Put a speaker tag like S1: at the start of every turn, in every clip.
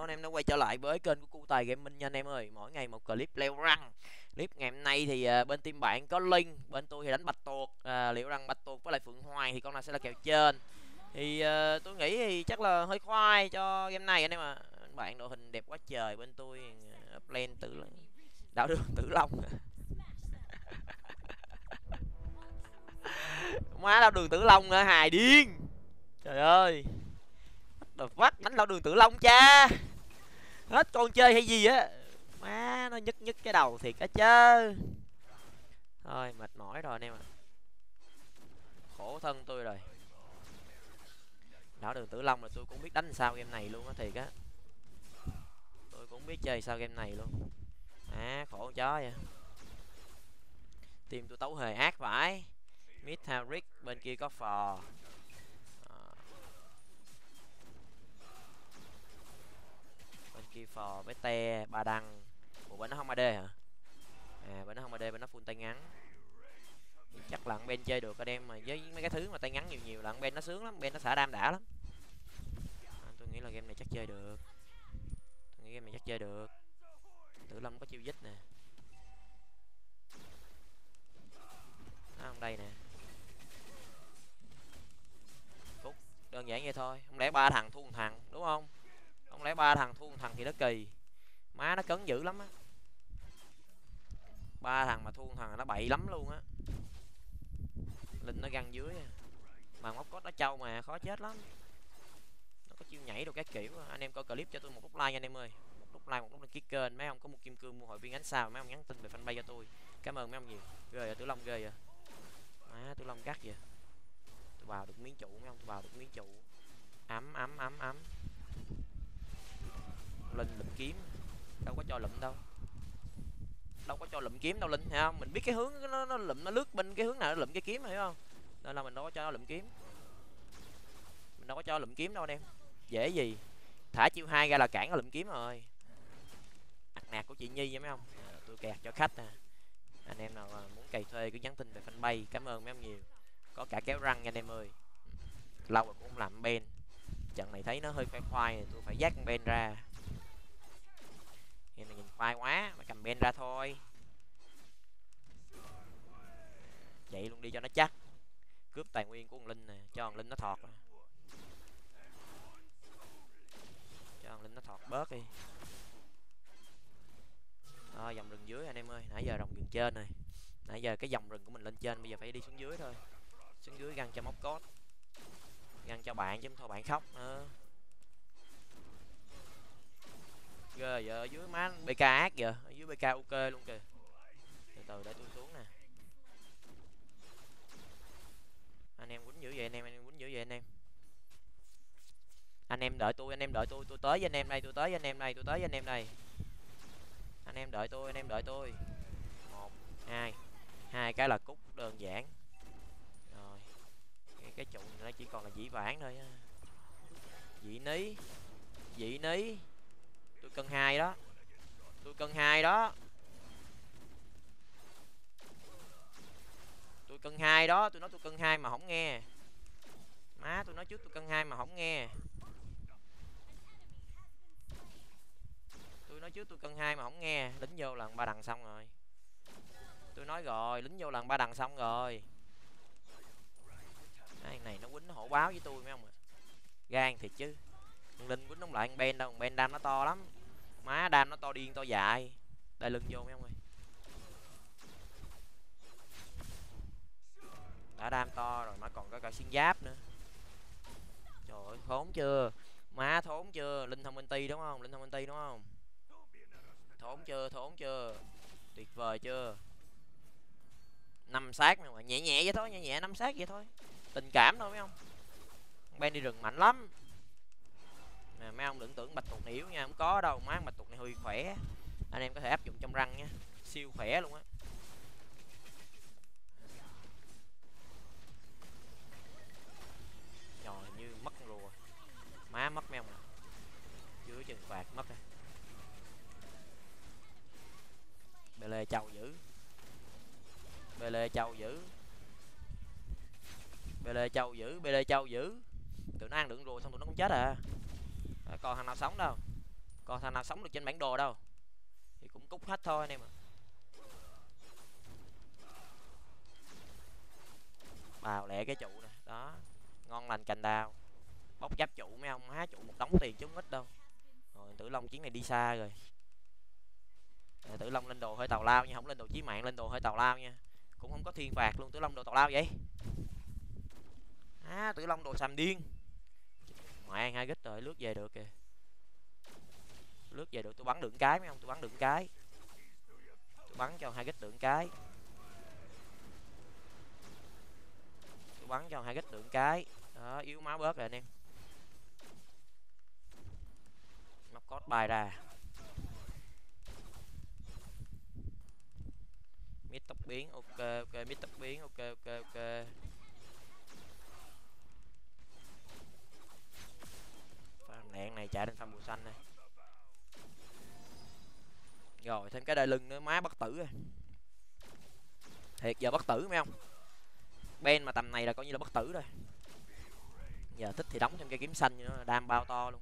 S1: Hello anh em đã quay trở lại với kênh của Cu Tài Gaming nha anh em ơi. Mỗi ngày một clip leo răng. Clip ngày hôm nay thì uh, bên team bạn có Linh Bên tôi thì đánh Bạch tuộc. Uh, Liệu rằng Bạch tuộc với lại Phượng hoàng thì con nào sẽ là kèo trên? Thì uh, tôi nghĩ thì chắc là hơi khoai cho game này anh em ạ. À. Bạn đội hình đẹp quá trời bên tôi Up lên tử Đảo đường tử long Má đảo đường tử long hài điên. Trời ơi. The vắt đánh lao đường tử long cha hết con chơi hay gì á? Má, nó nhức nhức cái đầu thiệt á chứ. Thôi, mệt mỏi rồi anh em ạ. Khổ thân tôi rồi. Đảo đường tử long là tôi cũng biết đánh sao game này luôn á, thiệt á. Tôi cũng biết chơi sao game này luôn. À khổ chó vậy. Tìm tôi tấu hề ác vãi. Mid rick bên kia có phò. Kia phò với te ba đăng. Ủa bên nó không ad hả? À bên nó không ad bên nó full tay ngắn. Chắc là bên chơi được anh em mà với mấy cái thứ mà tay ngắn nhiều nhiều là bên nó sướng lắm bên nó xả đam đã lắm. À, tôi nghĩ là game này chắc chơi được. Tôi nghĩ game này chắc chơi được. Tử lâm có chiêu dít nè. Nó không đây nè. Phúc đơn giản vậy thôi. Không lẽ ba thằng thua một thằng đúng không? Không lẽ ba thằng thua một thằng thì nó kỳ. Má nó cấn dữ lắm á. Ba thằng mà thua một thằng nó bậy lắm luôn á. Linh nó găng dưới à. mà ngóc cốt nó trâu mà, khó chết lắm. Nó có chiêu nhảy đồ các kiểu à. anh em coi clip cho tôi một lúc like anh em ơi. Một lúc like, một lúc đăng ký kênh. Mấy ông có một kim cương mua hội viên ánh sao, mấy ông nhắn tin về fanpage cho tôi. Cảm ơn mấy ông nhiều. Ghê à tử long ghê à má, tử long gắt vậy. Tôi vào được miếng trụ, mấy ông, tôi vào được miếng trụ. Ấm ấm ấm ấm linh lụm kiếm. Đâu có cho lụm đâu. Đâu có cho lụm kiếm đâu linh thấy không mình biết cái hướng nó nó lụm nó lướt bên cái hướng nào nó lụm cái kiếm hiểu không? Nên là mình đâu có cho nó lụm kiếm. Mình đâu có cho lụm kiếm đâu anh em. Dễ gì? Thả chiêu hai ra là cản nó lụm kiếm rồi. Ặt nạt của chị nhi vậy mấy không à, tôi kẹt cho khách nè. Anh em nào muốn cày thuê cứ nhắn tin về fanpage. Cảm ơn mấy em nhiều. Có cả kéo răng nha anh em ơi. Lâu rồi cũng không làm ben trận này thấy nó hơi khoai khoai tôi phải dắt con ben ra. Game này nhìn khoai quá Mà cầm ben ra thôi. Chạy luôn đi cho nó chắc. Cướp tài nguyên của con Linh nè Cho con Linh nó thọt Cho con Linh nó thọt bớt đi. À, dòng rừng dưới anh em ơi. Nãy giờ dòng rừng trên này, Nãy giờ cái dòng rừng của mình lên trên Bây giờ phải đi xuống dưới thôi. Xuống dưới găng cho móc cốt. Găng cho bạn chứ không thôi bạn khóc nữa. Ghê giờ ở dưới má bk ác giờ ở dưới bk ok luôn kìa. Từ từ để tôi xuống nè. Anh em quýnh dữ vậy anh em anh em quýnh dữ vậy anh em. Anh em đợi tôi anh em đợi tôi tôi tới với anh em đây tôi tới với anh em đây tôi tới với anh em đây. Anh em đợi tôi anh em đợi tôi. Một hai hai cái là cúc đơn giản. Rồi cái, cái trụ nó chỉ còn là dĩ vãng thôi dĩ ní dĩ ní tôi cân hai đó. Tôi cân hai đó. Tôi cân hai đó. Tôi nói tôi cân hai mà không nghe. Má tôi nói trước tôi cân hai mà không nghe. Tôi nói trước tôi cân hai mà không nghe. Lính vô lần ba đằng xong rồi. Tôi nói rồi lính vô lần ba đằng xong rồi. Đây, này nó quýnh nó hổ báo với tôi mấy ông ạ. Gan thiệt chứ linh quýnh không lại con ben đâu. Ben đam nó to lắm. Má đam nó to điên, to dài. Đây lưng vô mấy ông ơi. Đã đam to rồi mà còn có cả xuyên giáp nữa. Trời ơi, thốn chưa? Má thốn chưa? Linh thông minh ti đúng không? Linh thông minh ti đúng không? Thốn chưa? Thốn chưa? Tuyệt vời chưa? Năm sát mà, nhẹ nhẹ vậy thôi, nhẹ nhẹ, năm sát vậy thôi. Tình cảm thôi, mấy không ben đi rừng mạnh lắm nè, mấy ông đừng tưởng bạch tuộc này yếu nha, không có đâu, má bạch tuộc này hơi khỏe. Anh em có thể áp dụng trong răng nha siêu khỏe luôn á. Trời, như mất rùa. Má mất mấy ông à dưới trừng phạt mất rồi bê lê trâu dữ. Bê lê trâu dữ. Bê lê trâu dữ, bê lê trâu dữ. Tụi nó ăn đựng rùa xong tụi nó cũng chết à còn thằng nào sống đâu? Còn thằng nào sống được trên bản đồ đâu? Thì cũng cút hết thôi anh em ạ. Bào lẹ cái trụ nè. Đó ngon lành cành đào. Bóc giáp trụ mấy ông há trụ một đống tiền chứ không ít đâu. Rồi tử long chiến này đi xa rồi. À, tử long lên đồ hơi tàu lao nha không lên đồ chí mạng lên đồ hơi tàu lao nha. Cũng không có thiên phạt luôn tử long đồ tàu lao vậy? À tử long đồ sàm điên. An hai gích rồi, lướt về được kìa. Lướt về được tôi bắn được cái, mấy ông tôi bắn được cái. Tôi bắn cho hai gích được cái. Tôi bắn cho hai gích được cái. Đó, yếu máu bớt rồi anh em. Móc cốt bài ra. Mít tóc biến, ok ok, mít tóc biến, ok ok ok. Hẹn này chạy lên pha màu xanh này rồi, thêm cái đai lưng nữa, má bất tử rồi. Thiệt, giờ bất tử mấy không ben mà tầm này là coi như là bất tử rồi. Giờ thích thì đóng thêm cây kiếm xanh nữa đam bao to luôn.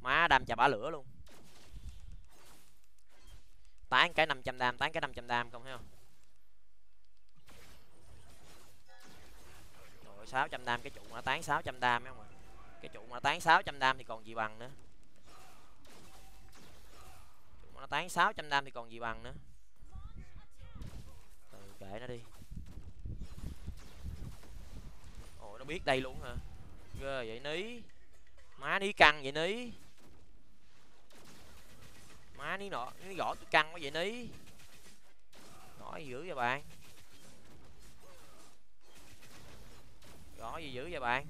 S1: Má đam chà bả lửa luôn. Tán cái 500 đam, tán cái 500 đam không, thấy không? Rồi 600 đam, cái trụ mà tán 600 đam, mấy không ạ cái trụ mà nó tán 600 đam thì còn gì bằng nữa. Trụ mà nó tán 600 đam thì còn gì bằng nữa. Ừ, kệ nó đi. Ôi nó biết đây luôn hả? Ghê vậy ní. Má ní căng vậy ní. Má ní nọ ní gõ tôi căng quá vậy ní. Gõ dữ vậy bạn? Gõ gì dữ vậy bạn?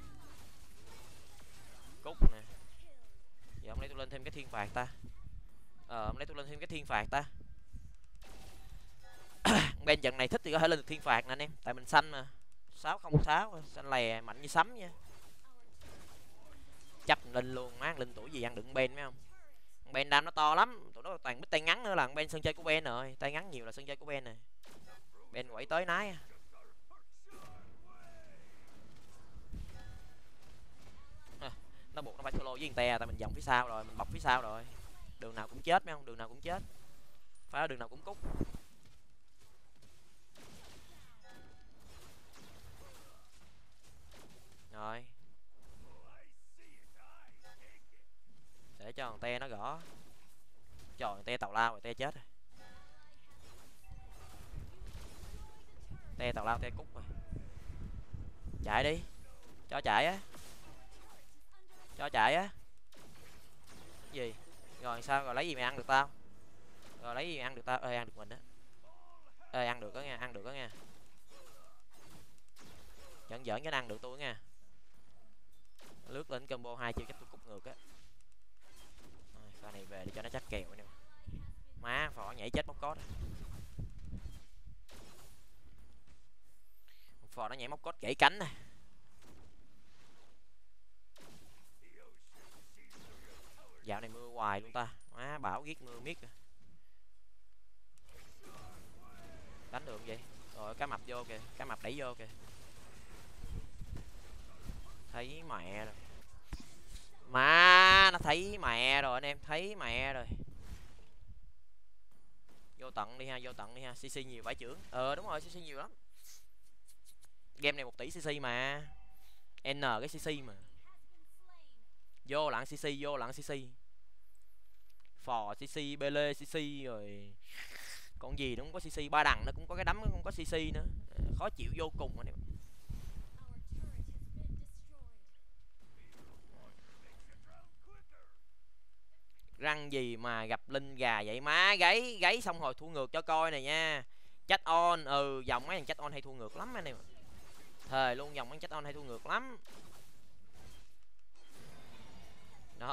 S1: Cúc nè. Giờ hôm nay tôi lên thêm cái thiên phạt ta. Ờ hôm nay tôi lên thêm cái thiên phạt ta. Bên trận này thích thì có thể lên được thiên phạt nè anh em. Tại mình xanh mà. Sáu không sáu, xanh lè, mạnh như sấm nha. Chắc linh luôn, má linh tuổi gì ăn đựng ben phải không? Ben đam nó to lắm. Tụi nó toàn biết tay ngắn nữa là ben sân chơi của ben rồi. Tay ngắn nhiều là sân chơi của ben này ben quẩy tới nái à. Solo với te, tại mình vòng phía sau rồi, mình bọc phía sau rồi. Đường nào cũng chết, mấy không đường nào cũng chết. Phá đường nào cũng cút. Rồi. Để cho thằng te nó gõ. Trời te tàu lao rồi te chết rồi. Te tàu lao, te cút rồi. Chạy đi. Cho chạy á cho chạy á. Gì? Rồi sao? Rồi lấy gì mày ăn được tao? Rồi lấy gì mày ăn được tao? Ơi ăn được mình á. Ơi ăn được đó nha, ăn được đó nha. Giỡn giỡn cái ăn được tôi nha. Lướt lên combo hai chiêu chắc tôi cút ngược á. Pha này về để cho nó chắc kèo nè má phỏ nhảy chết móc cốt phò nó nhảy móc cốt gãy cánh này dạo này mưa hoài luôn ta. Má bảo ghét mưa miết à. đánh được vậy? Rồi cá mập vô kìa. Cá mập đẩy vô kìa. Thấy mẹ rồi. Mà nó thấy mẹ rồi anh em. Thấy mẹ rồi. Vô tận đi ha, vô tận đi ha. Cc nhiều vải trưởng. Ờ đúng rồi cc nhiều lắm. Game này một tỷ cc mà. N cái cc mà vô lặng cc vô lặng cc phò cc bele cc rồi còn gì nó cũng có cc ba đằng nó cũng có cái đấm nó cũng có cc nữa. Khó chịu vô cùng anh em răng gì mà gặp linh gà vậy má? Gáy gáy xong rồi thua ngược cho coi này nha. Chết on ừ dòng mấy thằng chết on hay thua ngược lắm anh em thề luôn, dòng mấy chết on hay thua ngược lắm.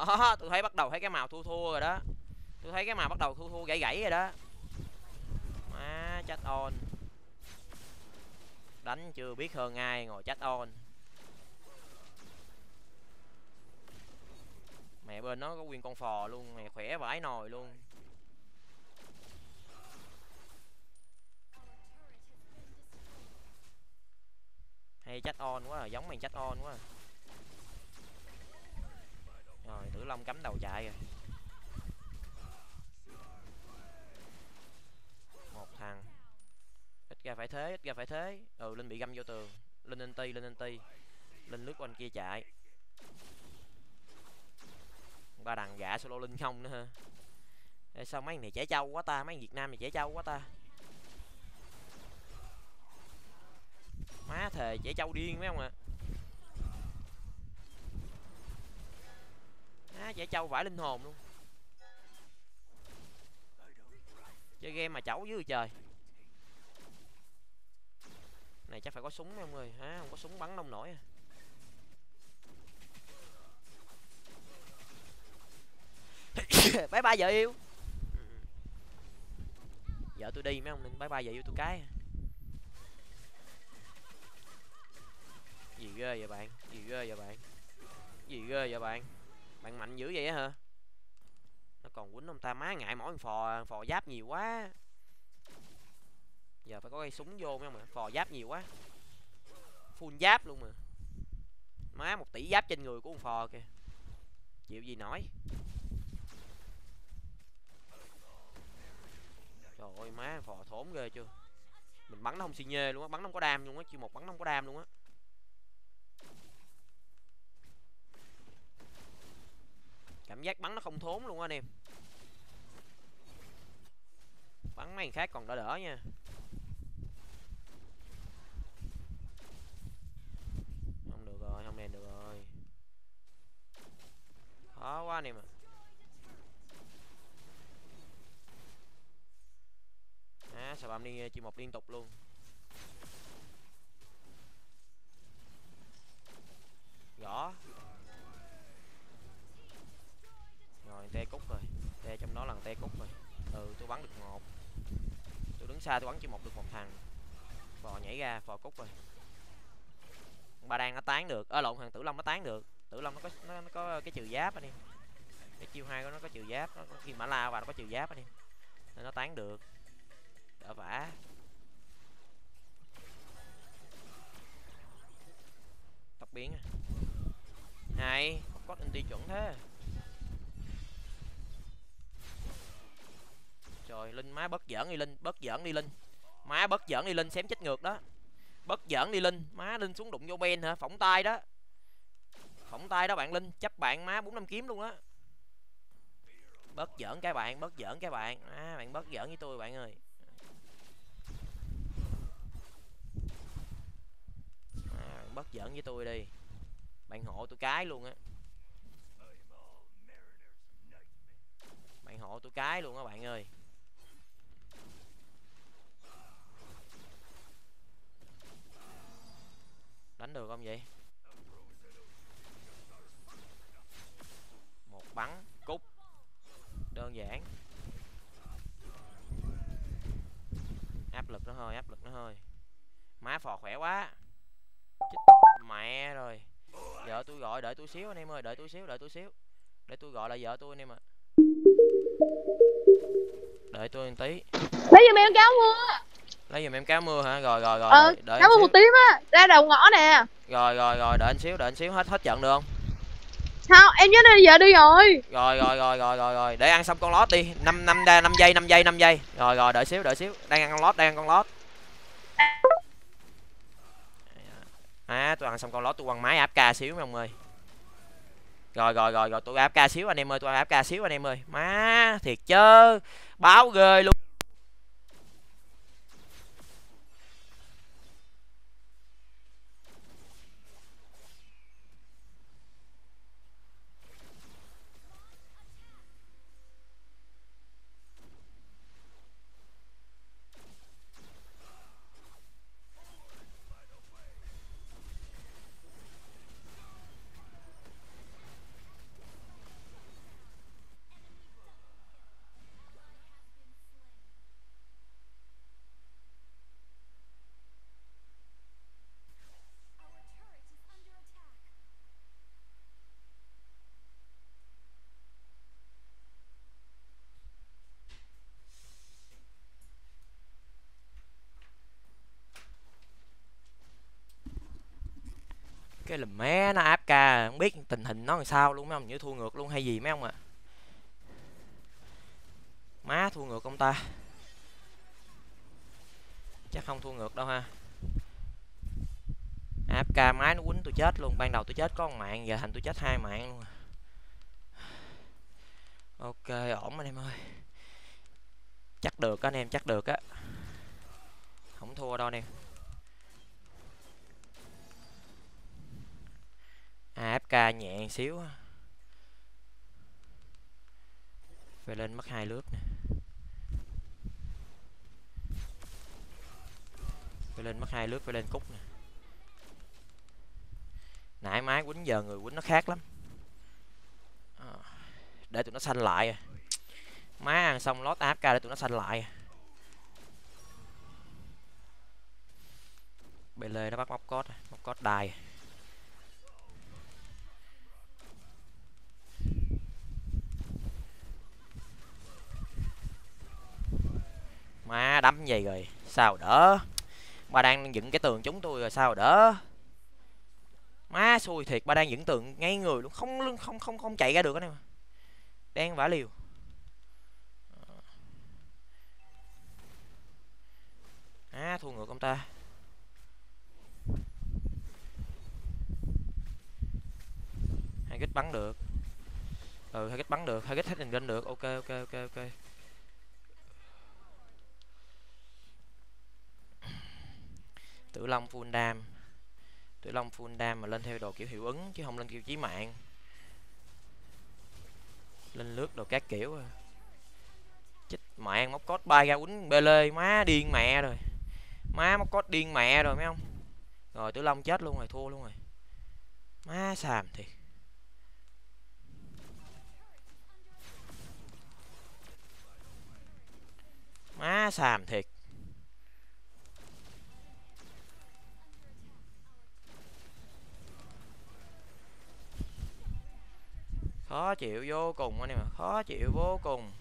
S1: Đó tôi thấy bắt đầu thấy cái màu thua thua rồi đó. Tôi thấy cái màu bắt đầu thua thua gãy gãy rồi đó. Má chat on. Đánh chưa biết hơn ai ngồi chat on. Mẹ bên nó có nguyên con phò luôn mẹ khỏe vãi nồi luôn. Hay chat on quá à, giống mày chat on quá. à rồi, tử long cắm đầu chạy rồi. Một thằng. Ít ra phải thế, ít ra phải thế. Ừ linh bị găm vô tường. Linh lên anti linh lên anti linh lướt quanh kia chạy. Ba đằng gã solo linh không nữa ha sao mấy này trẻ trâu quá ta? Mấy việt nam này trẻ trâu quá ta? Má thề trẻ trâu điên mấy không ạ? à? Á dễ trâu vải linh hồn luôn. Chơi game mà cháu dưới trời. Này, chắc phải có súng em người. Hả không có súng bắn đông nổi à. Bye bye vợ yêu. Vợ tôi đi mấy ông nên bye bye vợ yêu tôi cái. Gì ghê vậy bạn? Gì ghê vậy bạn? Gì ghê vậy bạn? Bạn mạnh dữ vậy hả? Nó còn quýnh ông ta má ngại mỗi phò phò giáp nhiều quá. Giờ phải có cây súng vô mấy ông ạ? Phò giáp nhiều quá. Full giáp luôn mà. Má một tỷ giáp trên người của con phò kìa. Chịu gì nói trời ơi, má phò thốn ghê chưa? Mình bắn nó không xi nhê luôn á, bắn nó không có đam luôn á chiêu một bắn nó không có đam luôn á. Cảm giác bắn nó không thốn luôn anh em. Bắn mấy người khác còn đỡ đỡ nha. Không được rồi, không đèn được rồi. Khó quá anh em ạ. À sao băm đi ờ, chỉ một liên tục luôn? Gõ rồi te cúc rồi. Te trong đó là te cúc rồi. Ừ tôi bắn được một. Tôi đứng xa tôi bắn chỉ một được một thằng. Vò nhảy ra phò cúc rồi. Ba đang nó tán được. Ở lộn thằng tử long nó tán được. Tử long nó có nó, nó có cái trừ giáp anh em cái chiêu hai của nó có trừ giáp. Nó khi mã lao và nó có trừ giáp anh em nên nó tán được. Đỡ vả. Tập biến à. Hay có đi chuẩn thế. Trời linh má bất giỡn đi linh. Bất giỡn đi linh. Má bất giỡn đi linh xém chết ngược đó. Bất giỡn đi linh. Má linh xuống đụng vô ben hả? Phỏng tay đó. Phỏng tay đó bạn linh. Chấp bạn má bốn năm kiếm luôn á. Bất giỡn cái bạn bất giỡn cái bạn. À, bạn bất giỡn với tôi bạn ơi. À, bạn bất giỡn với tôi đi. Bạn hộ tôi cái luôn á. Bạn hộ tôi cái luôn á bạn ơi. Đánh được không vậy? Một bắn cúc đơn giản. Áp lực nó hơi, áp lực nó hơi. Má phò khỏe quá. Chích mẹ rồi. Vợ tôi gọi đợi tôi xíu anh em ơi, đợi tôi xíu, đợi tôi xíu. Để tôi gọi là vợ tôi anh em ạ. Đợi tôi một tí.
S2: Lấy giùm em cái áo mưa
S1: lấy giùm em cáo mưa hả? Rồi rồi rồi
S2: ờ
S1: đợi, anh
S2: mưa một tím á ra đầu ngõ nè.
S1: Rồi rồi rồi đợi anh xíu đợi anh xíu hết hết trận được không?
S2: Sao? Em nhớ đây giờ đi rồi.
S1: Rồi rồi rồi rồi rồi rồi để ăn xong con lót đi. Năm năm đa năm giây năm giây năm giây. Rồi rồi đợi xíu đợi xíu. Đang ăn con lót đang ăn con lót. À tôi ăn xong con lót tôi quăng máy áp ca xíu mấy ông ơi. Rồi rồi rồi rồi tôi áp ca xíu anh em ơi tôi áp ca xíu anh em ơi. Má thiệt chớ báo ghê luôn cái lùm mé nó áp ca, không biết tình hình nó làm sao luôn, mấy ông như thua ngược luôn, hay gì mấy ông ạ? À. má thua ngược ông ta. Chắc không thua ngược đâu ha. AFK máy nó quýnh tôi chết luôn, ban đầu tôi chết có một mạng, giờ thành tôi chết hai mạng luôn à. ok, ổn anh em ơi. Chắc được á anh em, chắc được á. Không thua đâu anh em. AFK nhẹ xíu về lên mất hai lướt nè. Về lên mất hai lướt về lên cúc nè. Nãy máy quýnh giờ người quýnh nó khác lắm. À, để tụi nó xanh lại à. má ăn xong lót áp ca để tụi nó xanh lại à. bê lê nó bắt móc cốt à, móc cốt đài má đấm gì rồi. Sao đỡ? Ba đang dựng cái tường chúng tôi rồi, sao đỡ? Má xui thiệt, ba đang dựng tường ngay người luôn. Không không không không chạy ra được anh em đang vả liều. À thua ngược ông ta. Hai kích bắn được. Ừ hai kích bắn được, hai kích hết hình lên được. Ok ok ok ok. Tử long full dam tử long full dam mà lên theo đồ kiểu hiệu ứng chứ không lên kiểu chí mạng. Lên lướt đồ các kiểu à. Chích mạng móc cốt bay ra quýnh bê lê, má điên mẹ rồi. Má móc cốt điên mẹ rồi mấy không rồi tử long chết luôn rồi, thua luôn rồi. Má xàm thiệt. Má xàm thiệt. Khó chịu vô cùng anh em ạ, khó chịu vô cùng.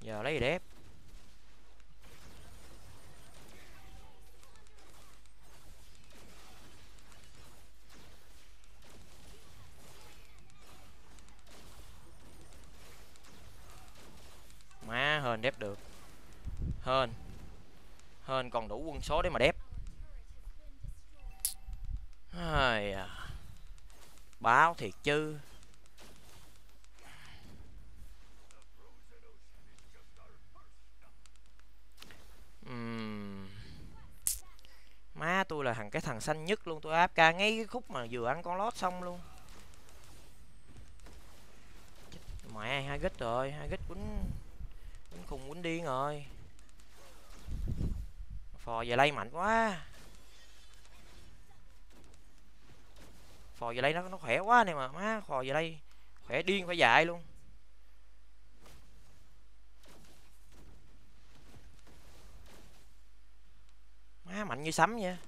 S1: Giờ lấy gì má, hên đép được. Hên. Hên còn đủ quân số để mà đép trời à. Báo thiệt chứ uhm. Má tôi là thằng cái thằng xanh nhất luôn, Tôi áp ca ngay cái khúc mà vừa ăn con lót xong luôn Mẹ hai gít rồi, Hai gít quýnh Quýnh khùng quýnh điên rồi Phò về lay mạnh quá khò giờ đây nó nó khỏe quá này mà, má, khò giờ đây khỏe điên phải dại luôn. Má, mạnh như sấm nha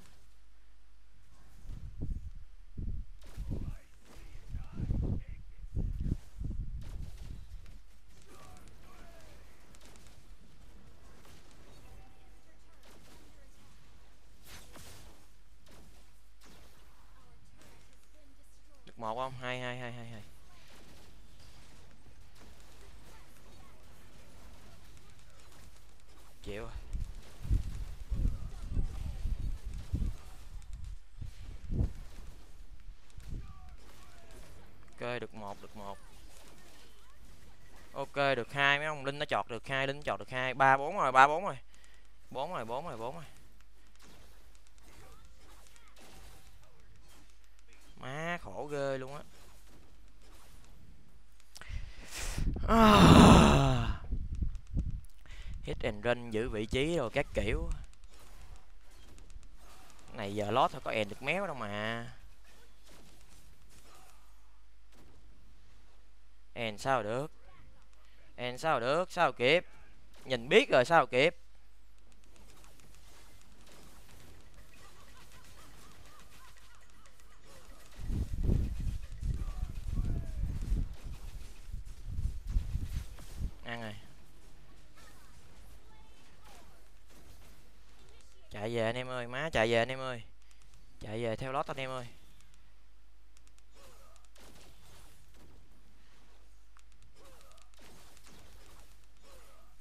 S1: một không hai hai hai hai hai chịu ok được một được một. Ok, được hai, mấy ông linh nó chọt được hai, linh chọt được hai. Ba, bốn rồi, ba, bốn rồi. Bốn rồi bốn rồi bốn rồi. Má, khổ ghê luôn á. À. hit and run, giữ vị trí rồi các kiểu. Này giờ lót thôi, có end được méo đâu mà. En sao được? En sao được? Sao kịp? Nhìn biết rồi sao kịp? Ăn rồi. Chạy về anh em ơi, má, chạy về anh em ơi. Chạy về theo lót anh em ơi.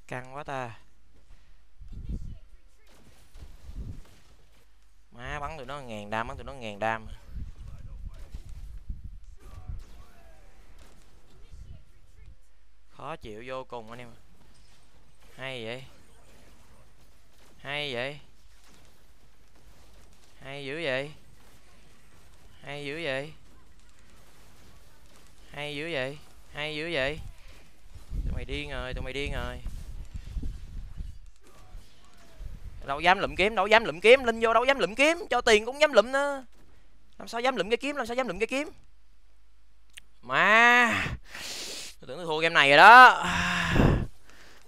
S1: Căng quá ta. Má, bắn tụi nó ngàn đam, bắn tụi nó ngàn đam. Khó chịu vô cùng anh em hay vậy. Hay vậy. Hay dữ vậy. Hay dữ vậy. Hay dữ vậy. Hay dữ vậy. Tụi mày điên rồi, tụi mày điên rồi. Đâu dám lụm kiếm, đâu dám lụm kiếm. Linh vô đâu dám lụm kiếm. Cho tiền cũng dám lụm nữa. Làm sao dám lụm cái kiếm, làm sao dám lụm cái kiếm? Mà tôi tưởng tôi thua game này rồi đó.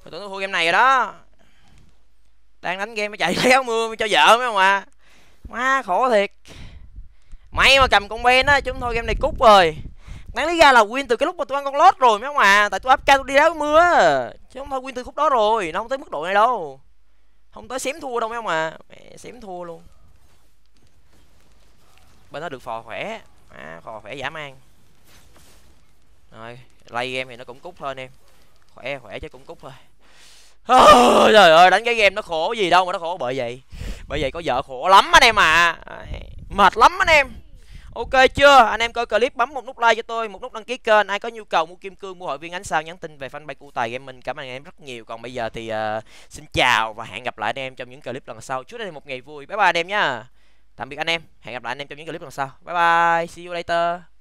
S1: Tôi tưởng tôi thua game này rồi đó. Đang đánh game mới chạy léo mưa cho vợ mới không à? Má, khổ thiệt. May mà cầm con ben á chúng thôi game này cút rồi. Đáng lý ra là win từ cái lúc mà tôi ăn con lót rồi mấy không à? Tại tôi áp cao tôi đi đá mưa chứ không thôi win từ khúc đó rồi, nó không tới mức độ này đâu không tới xém thua đâu mấy ông à. Mẹ xém thua luôn. Bên đó được phò khỏe. À, phò khỏe giảm mang. rồi lay game thì nó cũng cút thôi anh em. Khỏe khỏe chứ cũng cút thôi. Ôi, trời ơi đánh cái game nó khổ gì đâu mà nó khổ bởi vậy. Bởi vậy có vợ khổ lắm anh em à. Mệt lắm anh em ok chưa? Anh em coi clip bấm một nút like cho tôi một nút đăng ký kênh. Ai có nhu cầu mua kim cương mua hội viên ánh sao nhắn tin về fanpage của tài gaming. Cảm ơn anh em rất nhiều. Còn bây giờ thì uh, xin chào và hẹn gặp lại anh em trong những clip lần sau. Chúc anh em một ngày vui. Bye bye anh em nha. tạm biệt anh em. Hẹn gặp lại anh em trong những clip lần sau. Bye bye. See you later.